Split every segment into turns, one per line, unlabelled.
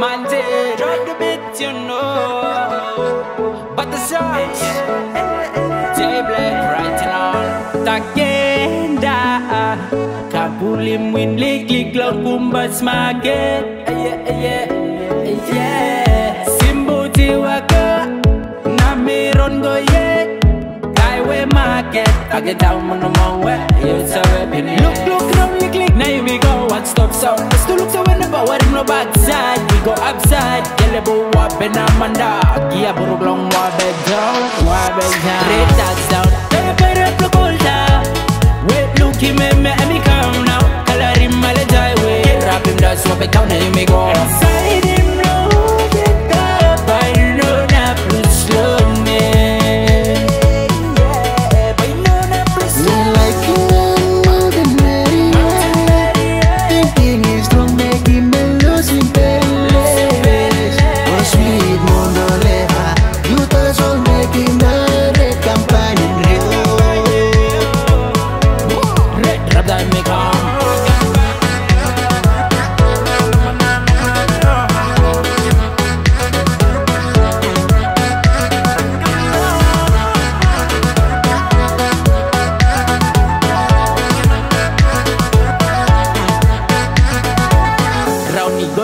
Man, they drop the beat, you know. But the songs, J Black writing all. Takenda, Kabuli mwinli kliklo kumba smage. Yeah, yeah, yeah. Simbuti waka, namiron go ye. Highway market, I get down on the wrong way. It's a weapon. Look, look, go. One stop sound. Let's look so when never worry no backside. We go upside. Yellow bow up and I'm on dog. Long down, down.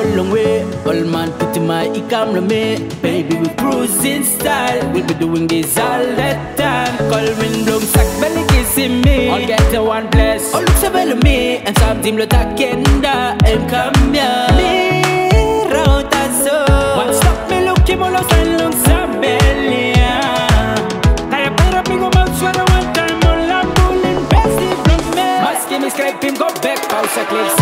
Long way, all man put in my ikam me. Baby we cruising style, we'll be doing this all the time. Call wind bloom, sack belly kissing me. All get to one place, all looks a me, and some team lo takenda and come here. Me round so, one stop me looking mo lo san long sabelli. Kaya pero pingo mouth swallow one time, all I'm pulling best from me. Must give me go back, house a click